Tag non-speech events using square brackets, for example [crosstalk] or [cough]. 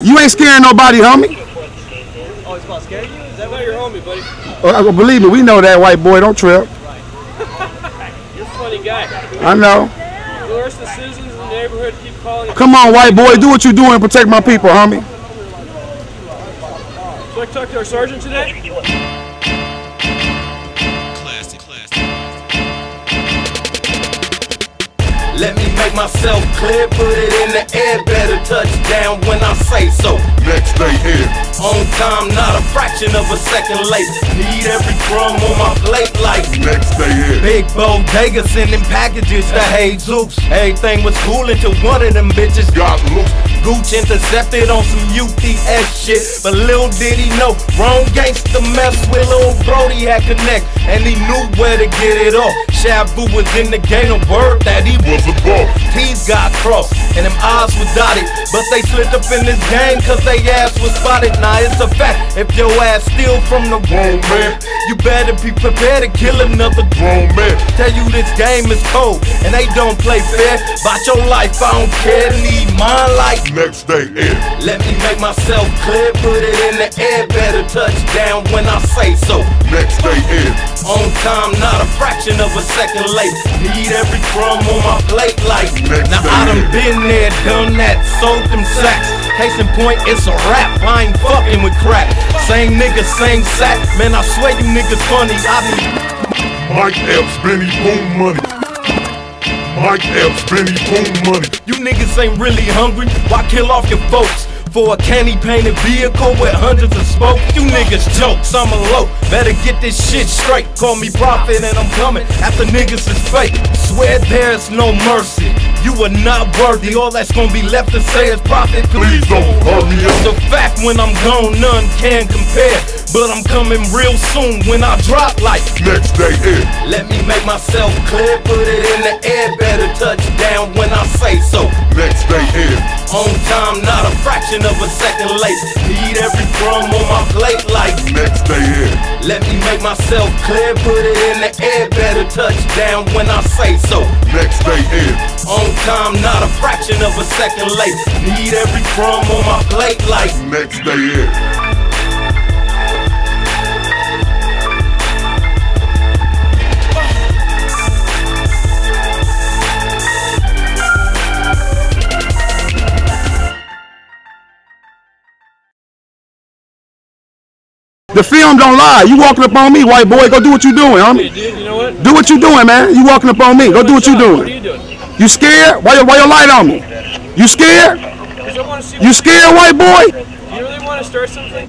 You ain't scaring nobody, homie. Oh, it's about scaring you? Is that why you're homie, buddy? Uh, believe me, we know that white boy. Don't trip. [laughs] You're a funny guy. I know. The the citizens in the neighborhood keep calling. Come on, white boy. Do what you doing and protect my people, homie. So I talked to our sergeant today. Let me make myself clear, put it in the air, better touch down when I say so. Next Day Air. On time, not a fraction of a second late. Need every crumb on my plate like Next Day Air. Big bodega sending packages to Jesus. Everything was cool until one of them bitches Got loose. Guch intercepted on some UPS shit. But little did he know, wrong gangster mess with Lil Brody had connect. And he knew where to get it off. Shavoo was in the game of word that he was a boss. T's got crossed and them eyes were dotted. But they slipped up in this game cause they ass was spotted. Now it's a fact. If your ass steal from the wrong man, you better be prepared to kill another Grown man. Tell you this game is cold and they don't play fair. About your life, I don't care. Need mine like Next Day Air. let me make myself clear, put it in the air, better touch down when I say so. Next Day Air. On time, not a fraction of a second late. Need every crumb on my plate like. Next Now I done here. been there, done that, sold them sacks. Case in point, it's a rap. I ain't fucking with crap. Same nigga, same sack. Man, I swear you niggas funny. I be Mike Epps, Benny Boom money. Mike Epps, Benny Boom money. You niggas ain't really hungry. Why kill off your folks? For a candy painted vehicle with hundreds of spokes? You niggas jokes, I'm a low. Better get this shit straight. Call me prophet and I'm coming after niggas is fake. Swear there's no mercy. You are not worthy. All that's gonna be left to say is prophet. Please don't hurt me It's up. a fact when I'm gone, none can compare. But I'm coming real soon when I drop like. Next Day Air. Let me make myself clear, put it in the air, better touch down when I say so. Next Day Air. On time, not a fraction of a second late. Need every crumb on my plate like. Next Day Air. Let me make myself clear, put it in the air, better touch down when I say so. Next Day Air. On time, not a fraction of a second late. Need every crumb on my plate like. Next Day Air. The film don't lie. You walking up on me, white boy. Go do what you doing, homie. dude, you know what? Do what you doing, man. You walking up on me. Go do what you What doing. you doing? You scared? Why, you- why you light on me? You scared? Because I want to see. You scared, white boy? You really want to start something?